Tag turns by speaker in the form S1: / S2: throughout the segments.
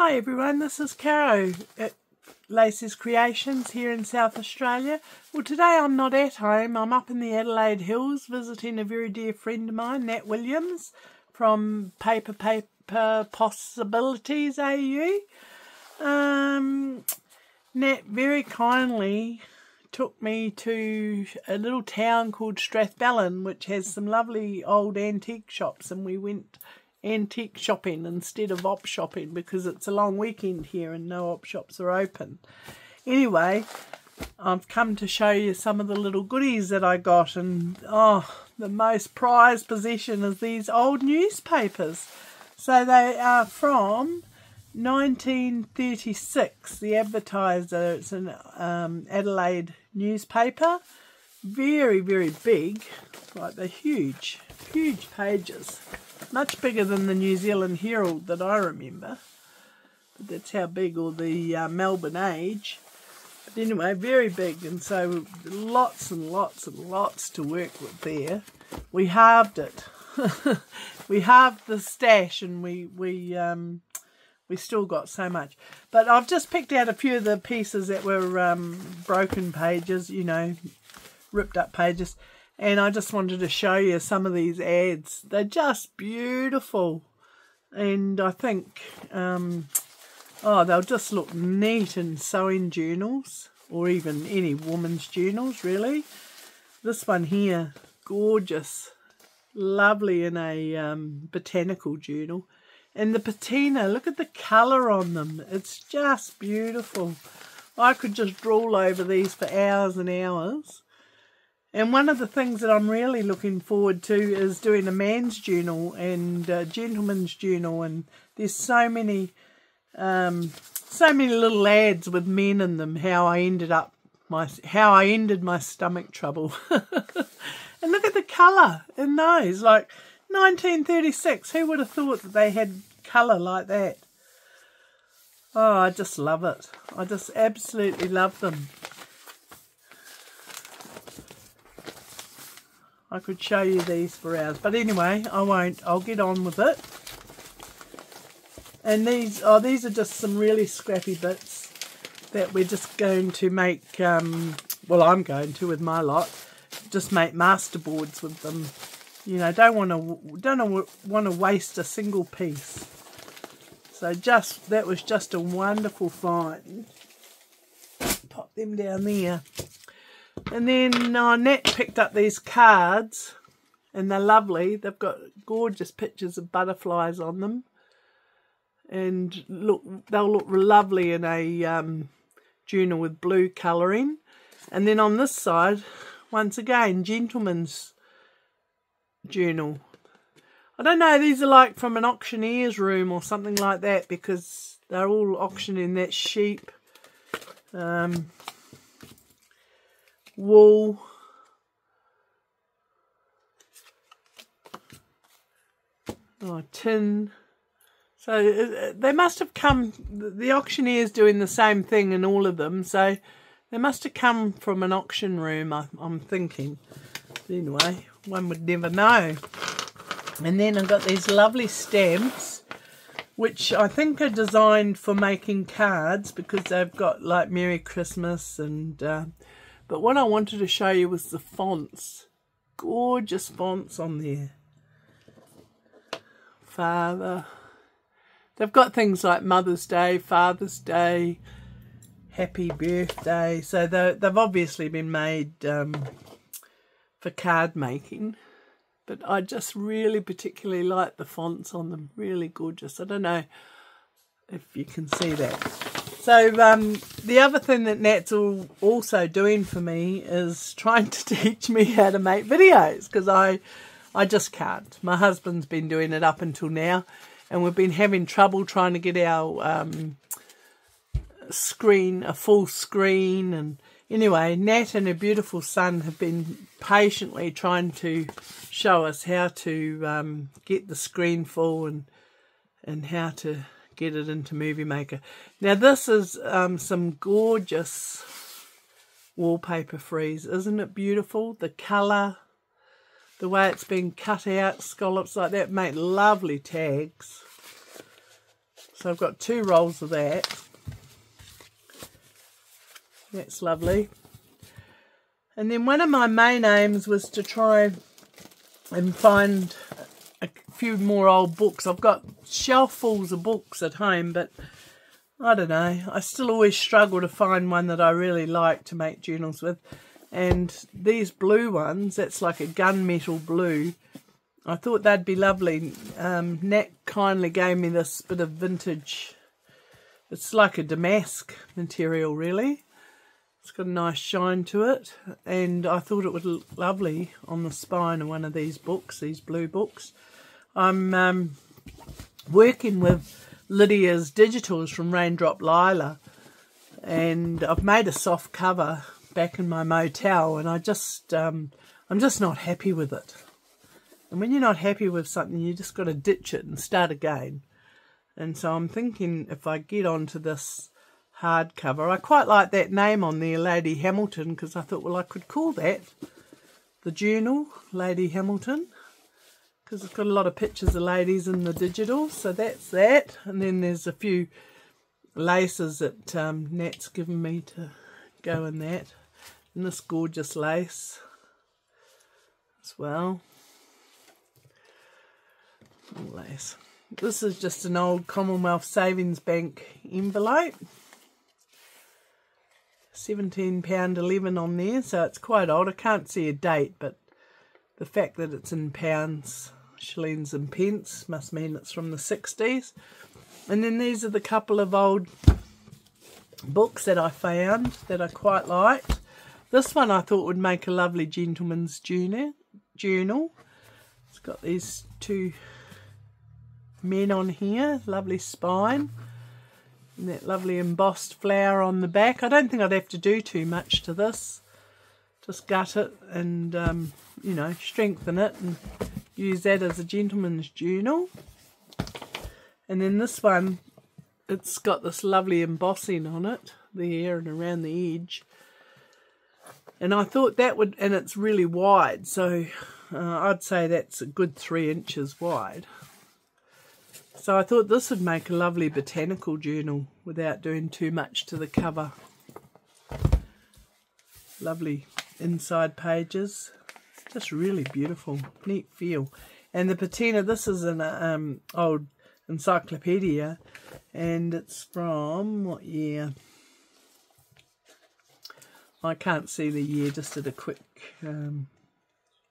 S1: Hi everyone, this is Caro at Lacey Creations here in South Australia. Well today I'm not at home, I'm up in the Adelaide Hills visiting a very dear friend of mine, Nat Williams from Paper Paper Possibilities AU. Um, Nat very kindly took me to a little town called Strathalbyn which has some lovely old antique shops and we went antique shopping instead of op shopping because it's a long weekend here and no op shops are open. Anyway, I've come to show you some of the little goodies that I got and oh, the most prized possession is these old newspapers. So they are from 1936, the Advertiser, it's an um, Adelaide newspaper. Very, very big, like they're huge, huge pages. Much bigger than the New Zealand Herald that I remember. But that's how big, or the uh, Melbourne Age. But anyway, very big, and so lots and lots and lots to work with there. We halved it. we halved the stash, and we we um, we still got so much. But I've just picked out a few of the pieces that were um, broken pages, you know, ripped up pages and I just wanted to show you some of these ads. They're just beautiful. And I think, um, oh, they'll just look neat in sewing journals or even any woman's journals, really. This one here, gorgeous. Lovely in a um, botanical journal. And the patina, look at the colour on them. It's just beautiful. I could just drool over these for hours and hours. And one of the things that I'm really looking forward to is doing a man's journal and a gentleman's journal. And there's so many, um, so many little ads with men in them. How I ended up my, how I ended my stomach trouble. and look at the colour in those. Like 1936. Who would have thought that they had colour like that? Oh, I just love it. I just absolutely love them. I could show you these for hours. But anyway, I won't. I'll get on with it. And these, oh, these are just some really scrappy bits that we're just going to make, um, well, I'm going to with my lot, just make master boards with them. You know, don't want to, don't want to waste a single piece. So just, that was just a wonderful find. Pop them down there. And then uh, Nat picked up these cards and they're lovely. They've got gorgeous pictures of butterflies on them. And look, they'll look lovely in a um, journal with blue colouring. And then on this side, once again, gentleman's journal. I don't know, these are like from an auctioneer's room or something like that because they're all auctioning that sheep. Um, wool. Oh, tin. So uh, they must have come, the auctioneer's doing the same thing in all of them. So they must have come from an auction room, I, am thinking. Anyway, one would never know. And then I've got these lovely stamps, which I think are designed for making cards because they've got like Merry Christmas and uh, but what I wanted to show you was the fonts. Gorgeous fonts on there. Father. They've got things like Mother's Day, Father's Day, Happy Birthday. So they've obviously been made um, for card making. But I just really particularly like the fonts on them. Really gorgeous. I don't know if you can see that. So um, the other thing that Nat's also doing for me is trying to teach me how to make videos because I, I just can't. My husband's been doing it up until now, and we've been having trouble trying to get our um, screen, a full screen. And anyway, Nat and her beautiful son have been patiently trying to show us how to um, get the screen full and and how to get it into Movie Maker. Now this is um, some gorgeous wallpaper frieze. Isn't it beautiful? The colour, the way it's been cut out, scallops like that make lovely tags. So I've got two rolls of that. That's lovely. And then one of my main aims was to try and find a few more old books. I've got shelffuls of books at home, but I don't know. I still always struggle to find one that I really like to make journals with. And these blue ones, that's like a gunmetal blue. I thought they'd be lovely. Um, Nat kindly gave me this bit of vintage. It's like a damask material, really. It's got a nice shine to it. And I thought it would look lovely on the spine of one of these books, these blue books. I'm um, working with Lydia's digitals from Raindrop Lila. And I've made a soft cover back in my motel and I just um, I'm just not happy with it. And when you're not happy with something you just got to ditch it and start again. And so I'm thinking if I get onto this hardcover I quite like that name on there Lady Hamilton because I thought well I could call that the journal Lady Hamilton because it's got a lot of pictures of ladies in the digital. So that's that. And then there's a few laces that um, Nat's given me to go in that. And this gorgeous lace as well. Lace. This is just an old Commonwealth Savings Bank envelope. £17.11 on there, so it's quite old. I can't see a date, but the fact that it's in pounds shillings and pence must mean it's from the 60s and then these are the couple of old books that I found that I quite liked. This one I thought would make a lovely gentleman's journal journal. It's got these two men on here lovely spine and that lovely embossed flower on the back. I don't think I'd have to do too much to this. Just gut it and um, you know strengthen it and use that as a gentleman's journal. And then this one, it's got this lovely embossing on it, there and around the edge. And I thought that would, and it's really wide, so uh, I'd say that's a good three inches wide. So I thought this would make a lovely botanical journal without doing too much to the cover. Lovely inside pages. Just really beautiful, neat feel. And the patina, this is an um, old encyclopedia, and it's from what year? I can't see the year, just at a quick um,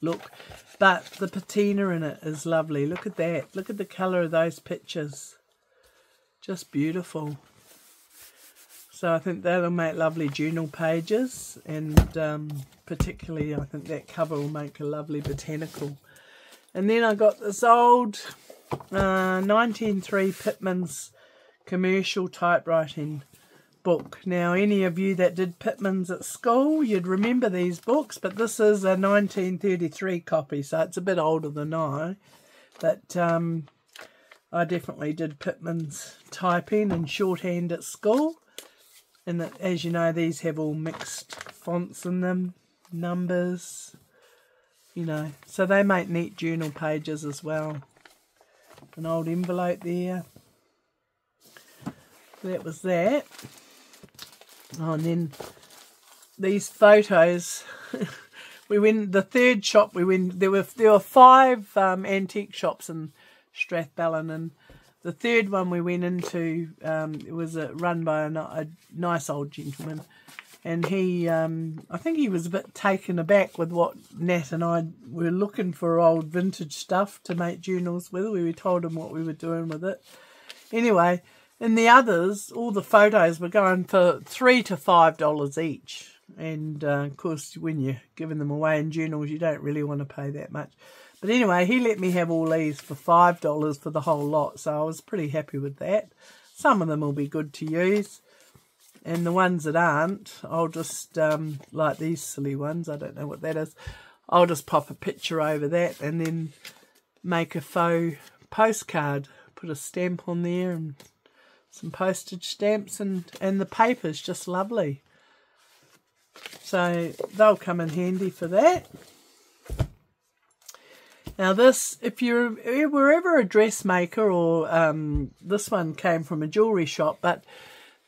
S1: look. But the patina in it is lovely. Look at that. Look at the colour of those pictures. Just beautiful. So I think that'll make lovely journal pages and um, particularly I think that cover will make a lovely botanical. And then I got this old uh, 193 Pitman's commercial typewriting book. Now any of you that did Pitman's at school you'd remember these books but this is a 1933 copy so it's a bit older than I. But um, I definitely did Pitman's typing and shorthand at school and that, as you know, these have all mixed fonts in them, numbers, you know. So they make neat journal pages as well. An old envelope there. That was that. Oh, and then these photos. we went the third shop we went. There were there were five um, antique shops in Strathalbyn, and the third one we went into, um, it was uh, run by a, a, nice old gentleman. And he, um, I think he was a bit taken aback with what Nat and I were looking for old vintage stuff to make journals with. We told him what we were doing with it. Anyway, in the others, all the photos were going for three to five dollars each. And uh, of course, when you're giving them away in journals, you don't really want to pay that much. But anyway, he let me have all these for $5 for the whole lot, so I was pretty happy with that. Some of them will be good to use. And the ones that aren't, I'll just, um, like these silly ones, I don't know what that is, I'll just pop a picture over that and then make a faux postcard. Put a stamp on there and some postage stamps and, and the paper's just lovely. So they'll come in handy for that. Now this, if you were ever a dressmaker or um, this one came from a jewellery shop, but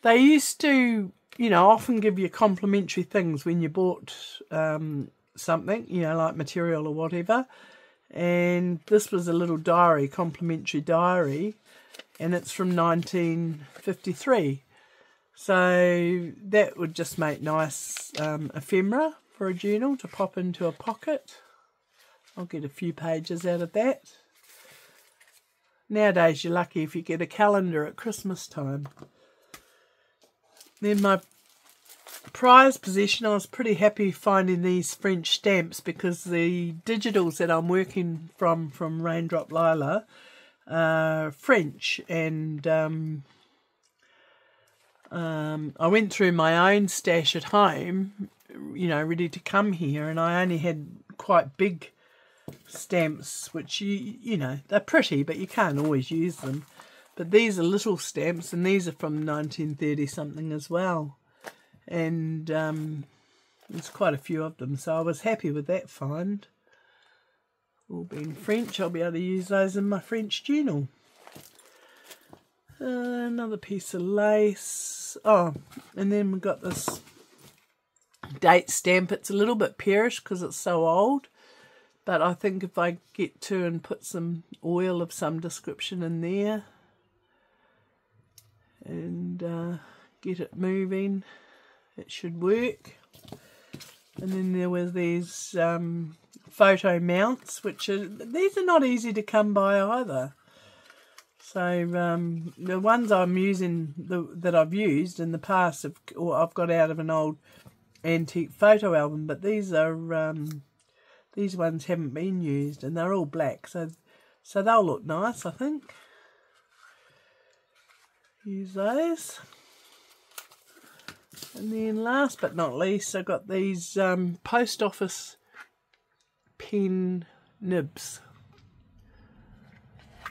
S1: they used to, you know, often give you complimentary things when you bought um, something, you know, like material or whatever. And this was a little diary, complimentary diary, and it's from 1953. So that would just make nice um, ephemera for a journal to pop into a pocket. I'll get a few pages out of that. Nowadays you're lucky if you get a calendar at Christmas time. Then my prize possession, I was pretty happy finding these French stamps because the digitals that I'm working from from Raindrop Lila are French and um, um, I went through my own stash at home, you know, ready to come here and I only had quite big stamps which you you know they're pretty but you can't always use them. But these are little stamps and these are from 1930 something as well. And um, there's quite a few of them so I was happy with that find. All being French I'll be able to use those in my French journal. Uh, another piece of lace. Oh and then we've got this date stamp. It's a little bit perished because it's so old but I think if I get to and put some oil of some description in there and uh, get it moving, it should work. And then there was these um, photo mounts, which are, these are not easy to come by either. So um, the ones I'm using, the, that I've used in the past, have, or I've got out of an old antique photo album, but these are um, these ones haven't been used and they're all black, so so they'll look nice, I think. Use those. And then last but not least, I've got these um, post office pen nibs.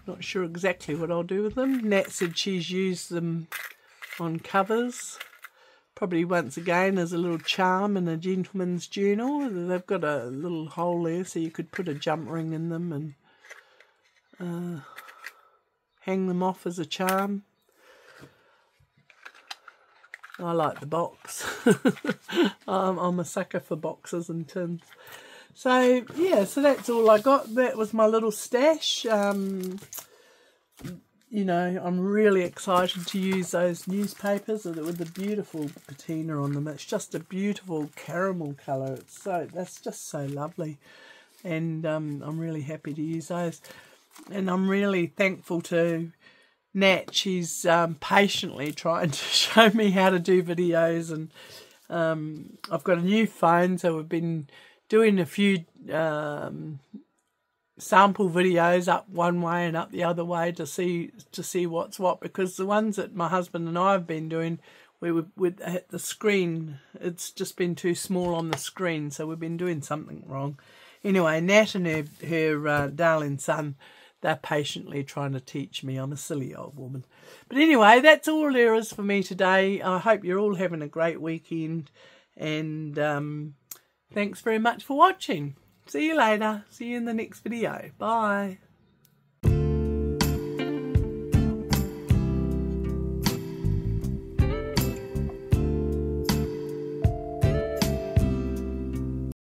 S1: Not sure exactly what I'll do with them. Nat said she's used them on covers probably once again as a little charm in a gentleman's journal. They've got a little hole there so you could put a jump ring in them and uh, hang them off as a charm. I like the box. I'm, I'm a sucker for boxes and tins. So, yeah, so that's all I got. That was my little stash. Um, you know, I'm really excited to use those newspapers with the beautiful patina on them. It's just a beautiful caramel colour. It's so that's just so lovely, and um, I'm really happy to use those. And I'm really thankful to Nat. She's um, patiently trying to show me how to do videos, and um, I've got a new phone, so we've been doing a few um, sample videos up one way and up the other way to see to see what's what. Because the ones that my husband and I have been doing we would with the screen it's just been too small on the screen. So we've been doing something wrong. Anyway Nat and her, her uh, darling son they're patiently trying to teach me. I'm a silly old woman. But anyway that's all there is for me today. I hope you're all having a great weekend. And um, thanks very much for watching See you later. See you in the next video. Bye.